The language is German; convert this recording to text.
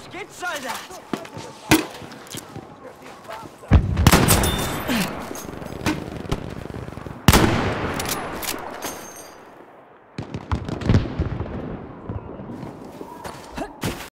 Was gibt's, Soldat?